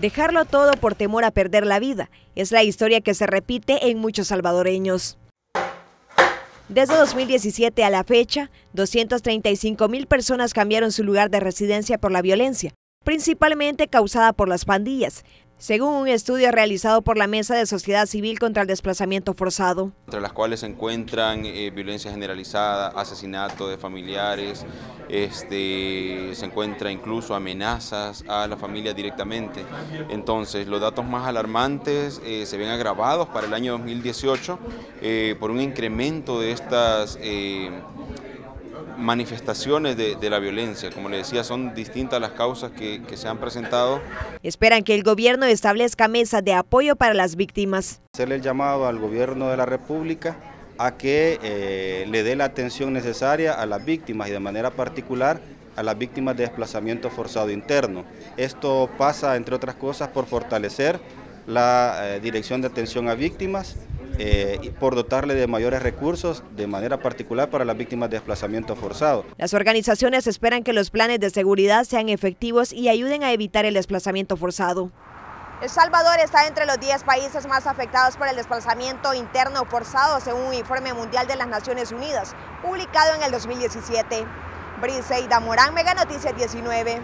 Dejarlo todo por temor a perder la vida es la historia que se repite en muchos salvadoreños. Desde 2017 a la fecha, 235 mil personas cambiaron su lugar de residencia por la violencia, principalmente causada por las pandillas, según un estudio realizado por la Mesa de Sociedad Civil contra el Desplazamiento Forzado. Entre las cuales se encuentran eh, violencia generalizada, asesinato de familiares, este, se encuentra incluso amenazas a la familia directamente. Entonces, los datos más alarmantes eh, se ven agravados para el año 2018 eh, por un incremento de estas manifestaciones de, la violencia. Como le decía, son distintas las causas que, se han presentado. Esperan que el gobierno establezca mesas de apoyo para las víctimas. Hacerle el llamado al gobierno de la República a que eh, le dé la atención necesaria a las víctimas y de manera particular a las víctimas de desplazamiento forzado interno. Esto pasa, entre otras cosas, por fortalecer la eh, Dirección de Atención a Víctimas, eh, por dotarle de mayores recursos, de manera particular para las víctimas de desplazamiento forzado. Las organizaciones esperan que los planes de seguridad sean efectivos y ayuden a evitar el desplazamiento forzado. El Salvador está entre los 10 países más afectados por el desplazamiento interno forzado, según un informe mundial de las Naciones Unidas, publicado en el 2017. Briseida Morán, Mega Noticias 19.